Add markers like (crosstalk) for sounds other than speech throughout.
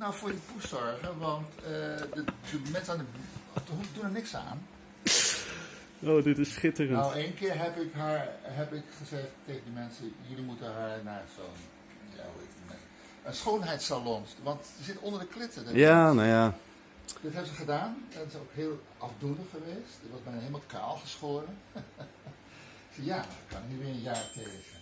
nou voor die poes zorgen, want eh, de, de mensen aan de de hond doen er niks aan. Oh, dit is schitterend. Nou, één keer heb ik haar, heb ik gezegd tegen die mensen, jullie moeten haar naar zo'n, ja, hoe heet het, een schoonheidssalon, want ze zit onder de klitten. Ja, nou ja. Dit hebben ze gedaan. Dat is ook heel afdoende geweest. Het was bijna helemaal kaal geschoren. (laughs) Ik ja, ik kan nu weer een jaar tegen.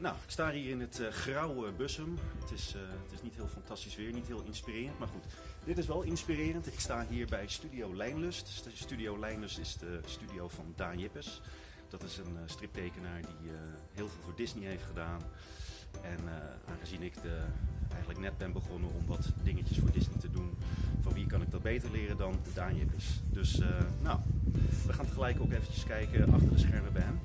Nou, ik sta hier in het eh, grauwe Bussum. Het is, eh, het is niet heel fantastisch weer, niet heel inspirerend, maar goed. Dit is wel inspirerend. Ik sta hier bij Studio Lijnlust. St- Studio Lijnlust is de studio van Daan Jippes. Dat is een eh, striptekenaar die heel veel voor Disney heeft gedaan. En aangezien ik de, eigenlijk net ben begonnen om wat dingetjes voor Disney te doen, van wie kan ik dat beter leren dan Daan Jippes. Dus nou, we gaan tegelijk ook eventjes kijken achter de schermen bij hem.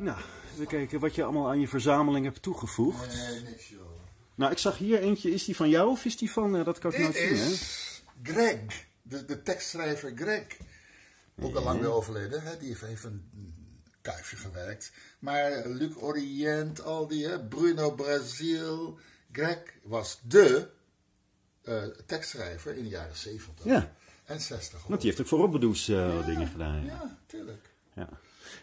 Nou, even kijken wat je allemaal aan je verzameling hebt toegevoegd. Nee, niks joh. Nou, ik zag hier eentje. Is die van jou of is die van... eh, dat kan ik Dit nooit zien, hè? is Greg, de, de tekstschrijver Greg. Ook al lang weer overleden, hè? die heeft even een kuifje gewerkt. Maar Luc Orient, al die, hè? Bruno Brazil. Greg was de eh, tekstschrijver in de jaren 70 Ja, en 60. want die heeft ook voor Robbedoes eh dingen gedaan. Ja. Ja, tuurlijk. Ja.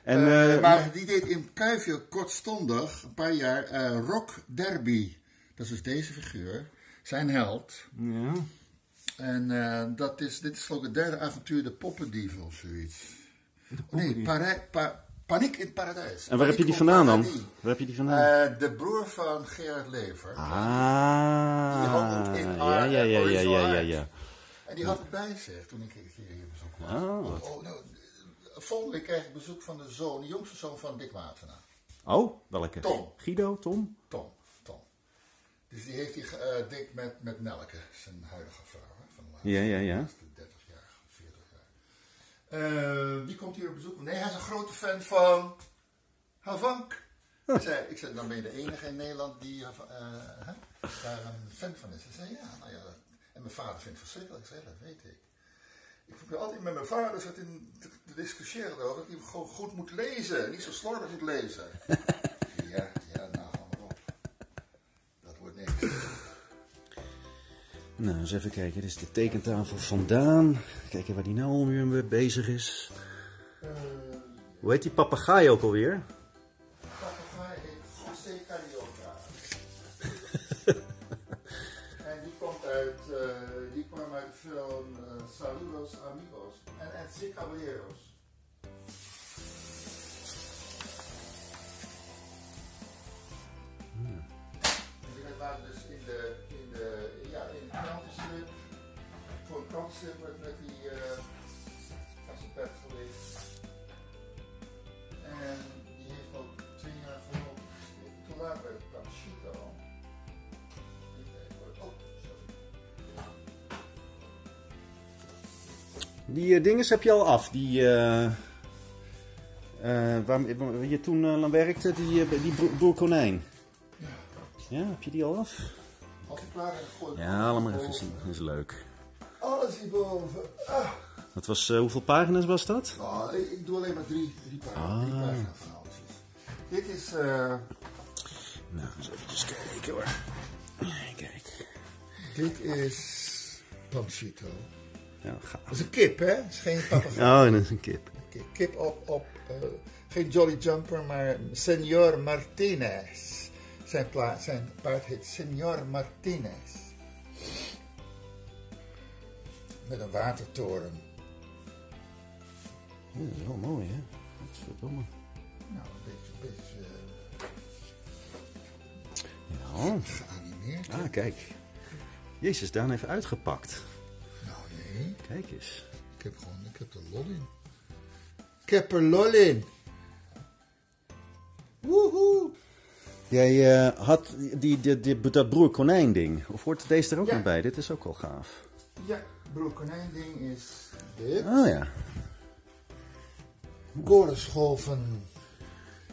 En, Eh, eh, maar die deed in Kuifje kortstondig, een paar jaar, eh, Rock Derby. Dat is dus deze figuur, zijn held. ja. En dat is, dit is geloof ik het derde avontuur, de Poppendief of zoiets. Oh, nee, Pa- Paniek in het Paradijs. En waar heb je die vandaan dan? op. Waar heb je die vandaan? De broer van Gerard Lever. ah, die handelt in ja, ja, ja, ja, ja, ja. En die had het bij zich toen ik hier hier bezoek was. Oh, wat. oh, nou, volgende week krijg ik bezoek van de zoon, de jongste zoon van Dick Watenaar. Oh, welke? Tom. Guido, Tom? Tom, Tom. Dus die heeft die eh, dik met, met Nelke, zijn huidige vrouw. Hè, van de laatste Ja, ja, ja. 30 jaar, 40 jaar. Wie komt hier op bezoek? Nee, hij is een grote fan van Havank. Ik zei, ik zei, dan ben je de enige in Nederland die eh, daar een fan van is. Hij zei, ja, nou ja. En mijn vader vindt het verschrikkelijk. Ik zei, dat weet ik. Ik heb altijd met mijn vader zat in te, te discussiëren over dat hij gewoon goed moet lezen. Niet zo slordig moet lezen. (laughs) ja, ja, nou, hou maar op. Dat wordt niks. Nou, eens even kijken. Dit is de tekentafel vandaan. Kijken waar die nou alweer mee bezig is. Eh, Hoe heet die papegaai ook alweer? Die eh, dinges heb je al af. Die, eh eh, waar, je toen aan werkte, die, die broer konijn. Ja, Ja, heb je die al af? Als ik klaar Ja, laat maar alles even zien. Dat is leuk. Alles hierboven. Ah. Dat was, eh, hoeveel pagina's was dat? Oh, ik, ik doe alleen maar drie, drie pagina's. Ah. Drie pagina's verhaaltjes. Dit is... eh, Nou, eens even kijken hoor. Kijk. dit is... Pancito. Ja, gaaf. Dat is een kip, hè? Het is geen papegaai. Oh, dat is een kip. Kip- Kip op... op eh, geen Jolly Jumper, maar Senor Martinez. Zijn, zijn paard heet Senor Martinez. Met een watertoren. Ja, dat is wel mooi, hè? Verdomme. Nou, een beetje, een beetje Ja. eh, geanimeerd. Ah, kijk. Jezus, Daan heeft uitgepakt. Kijk eens. Ik heb gewoon, ik heb er lol in. Ik heb er lol in. Woehoe. Jij eh, had die, die, die, dat broer konijn ding. Of hoort deze er ook Ja. nog bij? Dit is ook wel gaaf. Ja, broer konijn ding is dit. Oh ja.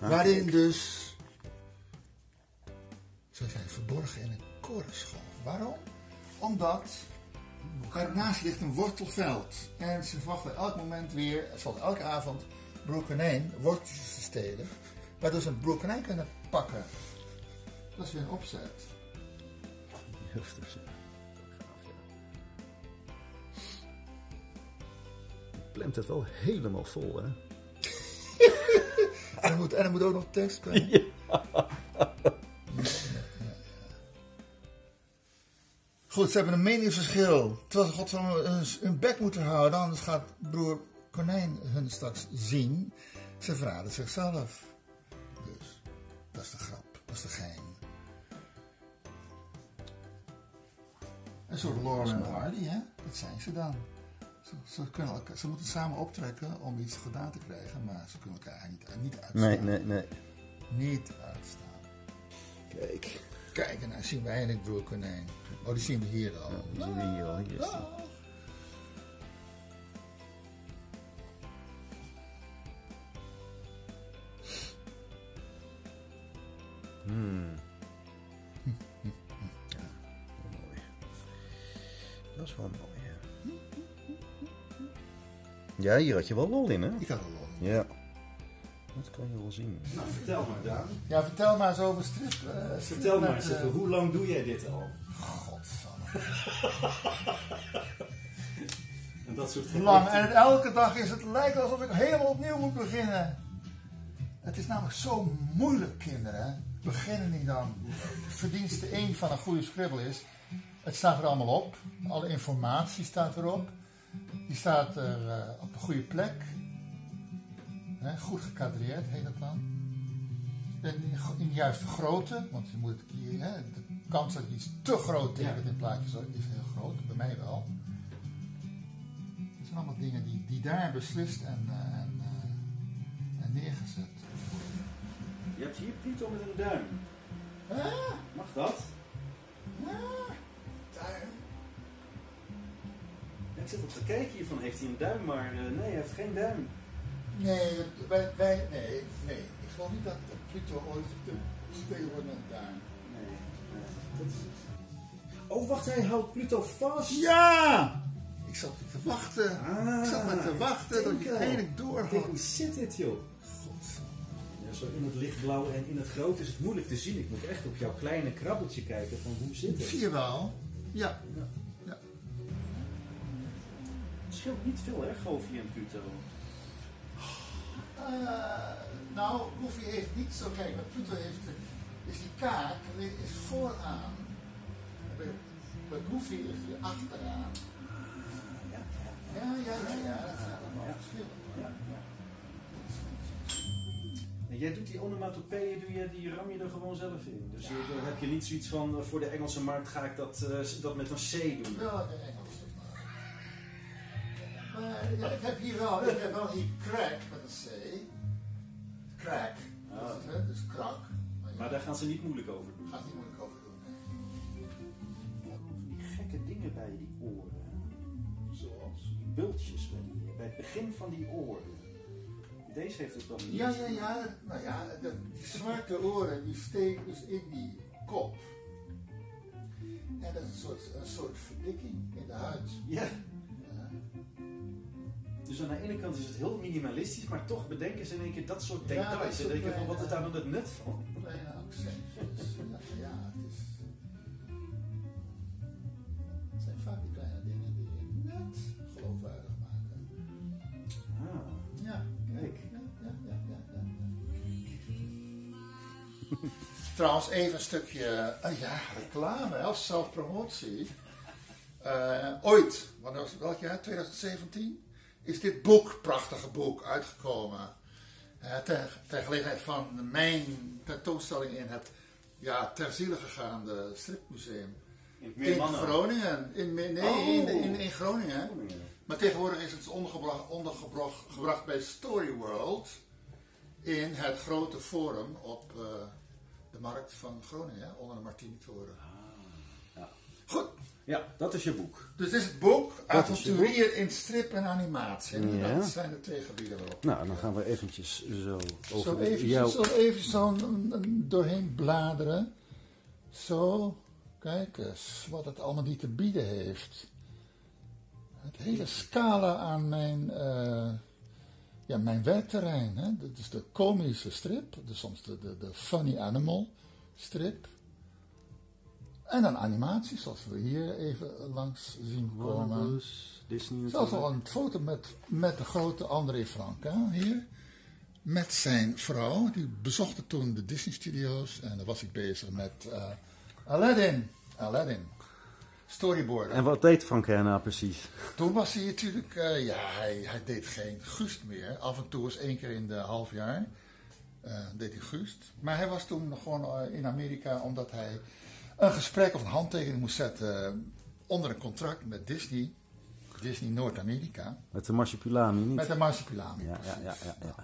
Ah, waarin dus... Ze zijn verborgen in een korensgolf. Waarom? Omdat ernaast ligt een wortelveld. En ze verwachten elk moment weer, zoals elke avond, broer konijn worteltjes te stelen. Waardoor ze een broer konijn kunnen pakken. Dat is weer een opzet. Heftig. Je Plemt het wel helemaal vol, hè? (laughs) En er moet, en er moet ook nog tekst bij. (laughs) Ja. Ze hebben een meningsverschil. Terwijl ze godverdomme hun, hun bek moeten houden, anders gaat broer Konijn hun straks zien. Ze verraden zichzelf. Dus, dat is de grap, dat is de geheim. Een soort Laurel en Hardy, hè? Dat zijn ze dan. Ze, ze, kunnen elkaar, ze moeten samen optrekken om iets gedaan te krijgen, maar ze kunnen elkaar niet, niet uitstaan. Nee, nee, nee. Niet uitstaan. Kijk. Kijk, en nou zien we eindelijk broer Konijn. Oh, die zien we hier al. Die zien we hier al. Hier is die. Hmm. Ja, wel mooi. Dat is wel mooi, ja. (laughs) Ja, hier had je wel lol in, hè? Ik had er lol in. Ja. Dat kan je wel zien. Nou, vertel maar Daan. Ja, vertel maar eens over strip. eh, strip Vertel maar eens eh, even, hoe lang doe jij dit al? Godsamme. (laughs) En dat soort Lang. En elke dag is het lijkt alsof ik helemaal opnieuw moet beginnen. Het is namelijk zo moeilijk, kinderen. Beginnen niet dan. Verdienste 1 van een goede scribbel is. Het staat er allemaal op. Alle informatie staat erop. Die staat er eh, op de goede plek. Hè, goed gekadreerd heet dat dan. En in, de juiste grootte. Want je moet het, de kans dat je iets te groot tekent in plaatjes is heel groot. Bij mij wel. Het zijn allemaal dingen die, die daar beslist en, eh, en, eh, en neergezet. Je hebt hier Pluto met een duim. Ah, Mag dat? tuin. Ik zit op te kijken hiervan, heeft hij een duim? Maar eh, nee, hij heeft geen duim. Nee, wij, wij, nee, nee. Ik geloof niet dat Pluto ooit gespeeld wordt een tuin. Nee. nee. Dat is het. Oh, wacht, hij houdt Pluto vast. Ja! Ik zat te wachten. Ah, ik zat maar te wachten dat Tinker. eindelijk Ik door denk, hoe zit dit, joh? Ja, zo in het lichtblauw en in het groot is het moeilijk te zien. Ik moet echt op jouw kleine krabbeltje kijken van hoe zit het. Zie je wel? Ja. Het scheelt niet veel, hè, Goofy en Pluto. Eh, nou, Goofy heeft niet zo, kijk, bij Pluto heeft, is die kaak die is vooraan. Bij, bij Goofy is die achteraan. Ja, Ja, ja, ja, ja, dat zijn allemaal verschillen. ja, ja. En jij doet die onomatopeeën, doe je, die ram je er gewoon zelf in. Dus je- heb je niet zoiets van, eh, voor de Engelse markt ga ik dat, eh, dat met een C doen. Engelse. Maar ja, ik heb hier wel, ik heb wel hier crack met een C. Crack. Ah. Dus, hè, dus krak. Maar, ja, Maar daar gaan ze niet moeilijk over doen. gaat niet moeilijk over doen. die gekke dingen bij die oren. Zoals? Die bultjes bij, die, bij het begin van die oren. Deze heeft het dan niet. Ja, ja, ja. Nou ja, de, die zwarte oren die steken dus in die kop. En dat is een soort, een soort verdikking in de huid. Ja. Ja. Dus aan de ene kant is het heel minimalistisch, maar toch bedenken ze in één keer dat soort details. dat en denken van, wat is daar dan het nut van? Kleine accentjes. Ja, ja, het is. Het zijn vaak die kleine dingen die je net geloofwaardig maken. Ah, Ja, kijk. Ja, ja, ja, ja, ja, ja. (laughs) Trouwens, even een stukje eh, ja, reclame, of zelfpromotie. Eh, ooit, wanneer was het, welk jaar? 2017? Is dit boek, prachtige boek, uitgekomen. Eh, ter, ter gelegenheid van mijn tentoonstelling in het ja, ter ziele gegaande stripmuseum. In In Groningen. In, nee, Oh. in, in, in Groningen. Maar tegenwoordig is het ondergebracht, ondergebracht gebracht bij Story World in het grote forum op eh, de markt van Groningen, onder de Martini-toren. ja. Ja, dat is je boek. dus dit is het boek Avonturier in strip en animatie. En Ja. Dat zijn de twee gebieden waarop. Nou, dan gaan we eventjes zo over Zo de- even, jouw... zo even zo een- een doorheen bladeren. Zo, kijk eens wat het allemaal niet te bieden heeft. Het hele scala aan mijn, eh, ja, mijn werkterrein. Hè? Dat is de komische strip, dus soms de, de, de funny animal strip. En dan animatie, zoals we hier even langs zien komen. Bros, Disney Zelfs al een foto met, met de grote André Franka hier. Met zijn vrouw. Die bezochten toen de Disney Studios. En dan was ik bezig met eh, Aladdin. Aladdin. Storyboarden. En wat deed Frank nou precies? Toen was hij natuurlijk, eh, ja, hij, hij deed geen Gust meer. Af en toe eens één keer in de half jaar eh, deed hij Gust. Maar hij was toen gewoon in Amerika omdat hij een gesprek of een handtekening moest zetten eh, onder een contract met Disney. Disney Noord-Amerika. Met de marsupilami niet? Met de marsupilami. Ja, ja, ja, ja, ja.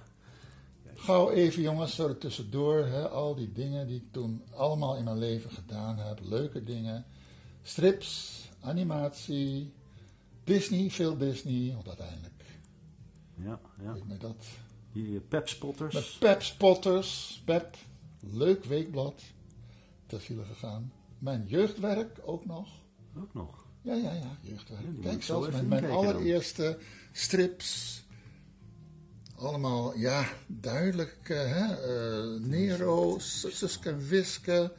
Gauw even jongens, zo er tussendoor. Hè, al die dingen die ik toen allemaal in mijn leven gedaan heb. Leuke dingen. Strips, animatie, Disney, veel Disney. Want uiteindelijk ja, ja. mij dat. Hier Pep Spotters. Met Pep Spotters, Pep, leuk weekblad, ter ziele gegaan. Mijn jeugdwerk ook nog. Ook nog. Ja, ja, ja, jeugdwerk. Ja, Kijk, zelfs met mijn dan. allereerste strips. Allemaal, ja, duidelijk. eh, hè? eh, Nero, Suske en Wiske.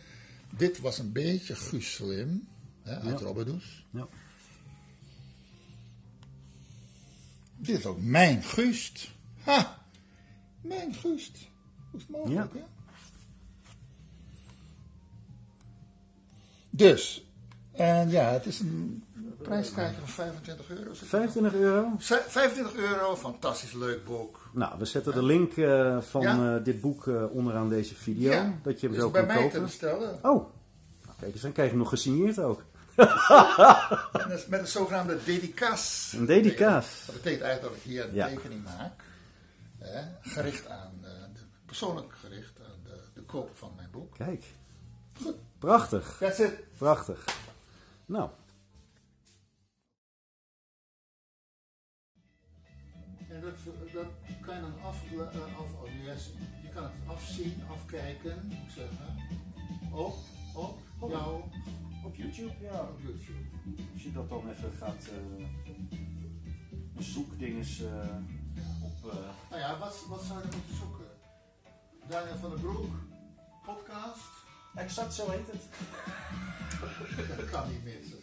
Dit was een beetje Guus Slim, hè, uit Ja. Robbedoes. Ja. Dit is ook mijn Guust. Ha! Mijn Guust. Hoe is het mogelijk, Ja. hè? Dus, en ja, het is een prijskaartje van 25 euro. 25 euro? Ze- 25 euro, fantastisch leuk boek. Nou, we zetten de link eh, van Ja. eh, dit boek eh, onderaan deze video. Ja, Dat je hem is zo bij kan mij te kopen. bestellen. Oh, nou, kijk eens, dan krijg je hem nog gesigneerd ook. Is met een zogenaamde dedicaas. Een dedicaas. Dat betekent eigenlijk dat ik hier een Ja. tekening maak. Hè, gericht aan, de, persoonlijk gericht aan de, de koper van mijn boek. Kijk. Prachtig, That's it. prachtig. Nou, En dat, dat kan je dan af, eh, af oh, yes, je kan het afzien, afkijken, moet ik zeggen. Op, op jouw Op YouTube, ja. op YouTube. Als je dat dan even gaat uh, zoekdinges uh, op... Uh, Nou ja, wat, wat zou je moeten zoeken? Daniel van den Broek, podcast? Exact zo heet het. Dat kan niet missen.